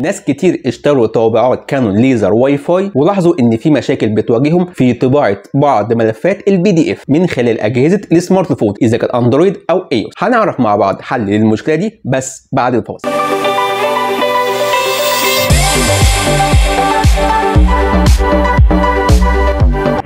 ناس كتير اشتروا طابعات Canon ليزر واي فاي ولاحظوا إن في مشاكل بتواجههم في طباعة بعض ملفات ال PDF من خلال أجهزة ال smartphone إذا كان أندرويد أو iOS هنعرف مع بعض حل للمشكلة دي بس بعد الفاصل.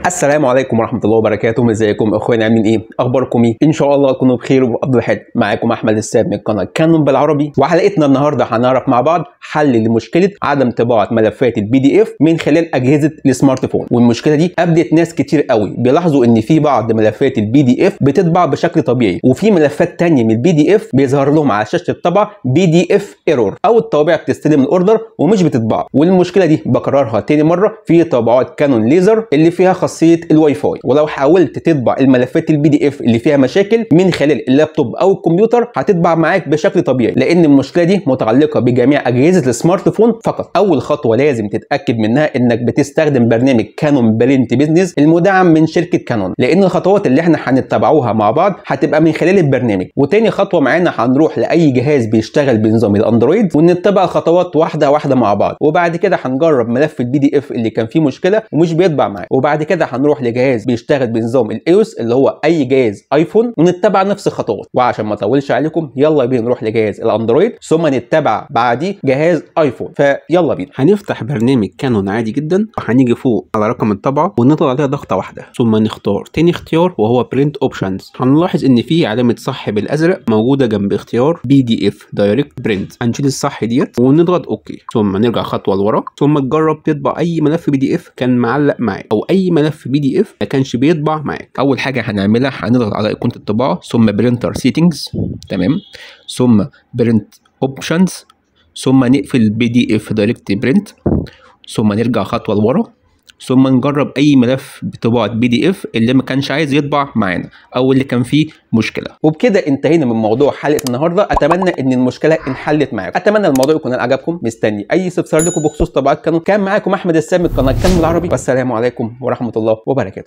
السلام عليكم ورحمة الله وبركاته. ازيكم إخواني عاملين إيه؟ أخباركم إيه؟ إن شاء الله تكونوا بخير وبافضل حال معاكم أحمد الساب من قناة Canon بالعربي. وحلقتنا النهارده هنعرف مع بعض حل لمشكلة عدم طباعة ملفات ال PDF من خلال أجهزة ال smartphone. والمشكلة دي قابلت ناس كتير قوي. بيلاحظوا إن في بعض ملفات ال PDF بتطبع بشكل طبيعي وفي ملفات تانية من ال PDF بيظهر لهم على شاشة الطبع PDF error أو الطابع بتستلم ال order ومش بتطبع. والمشكلة دي بكررها تاني مرة في طابعات Canon ليزر اللي فيها خاصيه الواي فاي ولو حاولت تطبع الملفات ال PDF اللي فيها مشاكل من خلال اللابتوب أو الكمبيوتر هتطبع معاك بشكل طبيعي لأن المشكلة دي متعلقة بجميع أجهزة ال smartphone فقط. أول خطوة لازم تتأكد منها إنك بتستخدم برنامج Canon Print Business المدعم من شركة Canon لأن الخطوات اللي إحنا هنتبعوها مع بعض هتبقى من خلال البرنامج. وتاني خطوة معانا هنروح لأي جهاز بيشتغل بنظام الأندرويد ونتبع الخطوات واحدة واحدة مع بعض. وبعد كده هنجرب ملف ال PDF اللي كان فيه مشكلة ومش بيطبع معاك. وبعد كده هنروح لجهاز بيشتغل بنظام ال iOS اللي هو أي جهاز آيفون ونتبع نفس الخطوات وعشان ما أطولش عليكم يلا بينا نروح لجهاز الأندرويد ثم نتبع بعديه جهاز آيفون. فيلا بينا. هنفتح برنامج Canon عادي جدا وهنيجي فوق على رقم الطبعة ونضغط عليها ضغطة واحدة. ثم نختار تاني اختيار وهو print options هنلاحظ إن في علامة صح بالأزرق موجودة جنب اختيار PDF direct print هنشيل الصح ديت ونضغط OK ثم نرجع خطوة لورا. ثم تجرب تطبع أي ملف PDF كان معلق معاك أو أي ملف PDF ما كانش بيطبع معاك. أول حاجة هنعملها هنضغط على إيقونة الطباعة ثم printer settings تمام؟ ثم print options ثم نقفل PDF direct print ثم نرجع خطوة لورا. ثم نجرب أي ملف بطباعة PDF اللي ما كانش عايز يطبع معانا أو اللي كان فيه مشكلة. وبكده انتهينا من موضوع حلقة النهارده. أتمنى إن المشكلة انحلت معاكم. أتمنى الموضوع يكون عجبكم مستني أي استفسار لكم بخصوص طابعات كانون كان معاكم أحمد السامي قناة كانون العربي. والسلام عليكم ورحمة الله وبركاته.